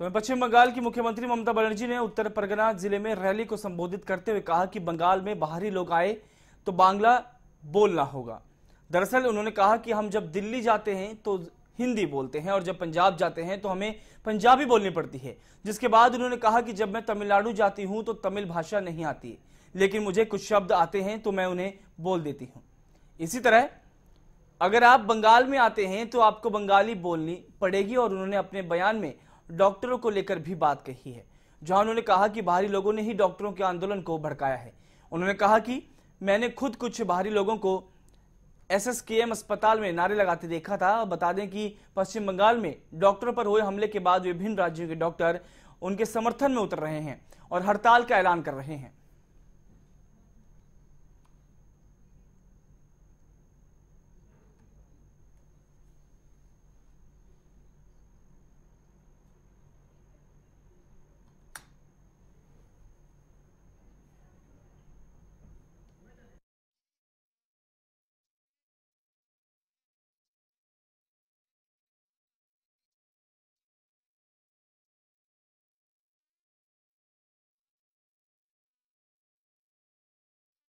तो पश्चिम बंगाल की मुख्यमंत्री ममता बनर्जी ने उत्तर परगना ज़िले में रैली को संबोधित करते हुए कहा कि बंगाल में बाहरी लोग आए तो बांग्ला बोलना होगा। दरअसल उन्होंने कहा कि हम जब दिल्ली जाते हैं तो हिंदी बोलते हैं और जब पंजाब जाते हैं तो हमें पंजाबी बोलनी पड़ती है। जिसके बाद उन्होंने कहा कि जब मैं तमिलनाडु जाती हूँ तो तमिल भाषा नहीं आती, लेकिन मुझे कुछ शब्द आते हैं तो मैं उन्हें बोल देती हूँ। इसी तरह अगर आप बंगाल में आते हैं तो आपको बंगाली बोलनी पड़ेगी और उन्होंने अपने बयान में डॉक्टरों को लेकर भी बात कही है, जहाँ उन्होंने कहा कि बाहरी लोगों ने ही डॉक्टरों के आंदोलन को भड़काया है। उन्होंने कहा कि मैंने खुद कुछ बाहरी लोगों को एसएसकेएम अस्पताल में नारे लगाते देखा था। बता दें कि पश्चिम बंगाल में डॉक्टरों पर हुए हमले के बाद विभिन्न राज्यों के डॉक्टर उनके समर्थन में उतर रहे हैं और हड़ताल का ऐलान कर रहे हैं।